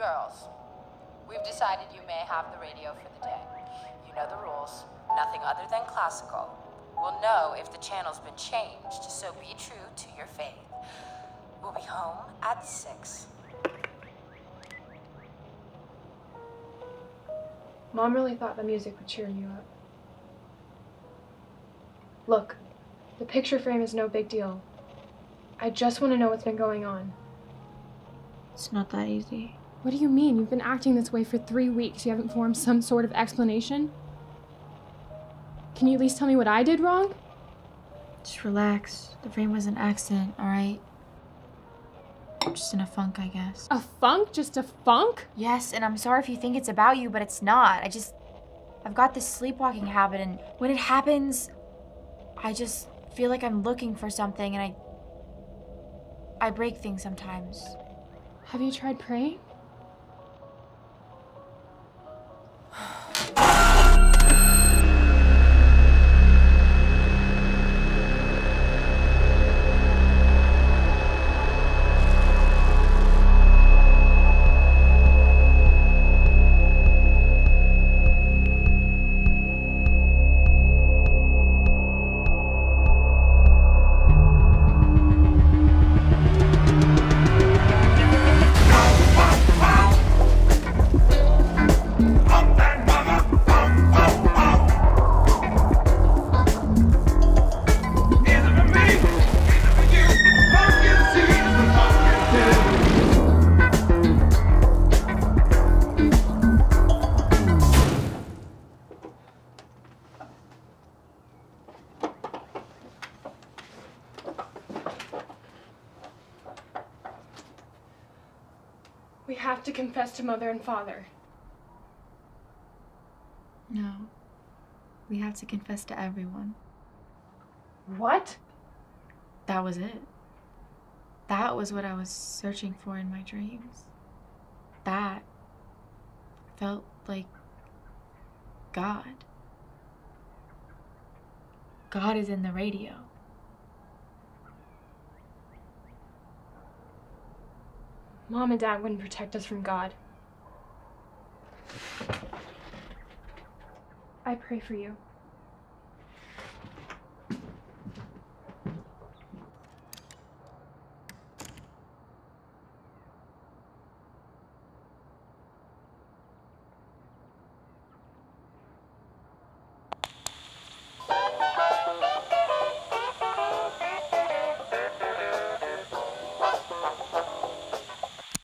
Girls, we've decided you may have the radio for the day. You know the rules. Nothing other than classical. We'll know if the channel's been changed, so be true to your faith. We'll be home at 6. Mom really thought the music would cheer you up. Look, the picture frame is no big deal. I just want to know what's been going on. It's not that easy. What do you mean? You've been acting this way for three weeks. You haven't formed some sort of explanation? Can you at least tell me what I did wrong? Just relax. The frame was an accident, alright? Just in a funk, I guess. A funk? Just a funk? Yes, and I'm sorry if you think it's about you, but it's not. I just. I've got this sleepwalking habit, and when it happens, I just feel like I'm looking for something, and I. I break things sometimes. Have you tried praying? We have to confess to mother and father. No. We have to confess to everyone. What? That was it. That was what I was searching for in my dreams. That felt like God. God is in the radio. Mom and Dad wouldn't protect us from God. I pray for you.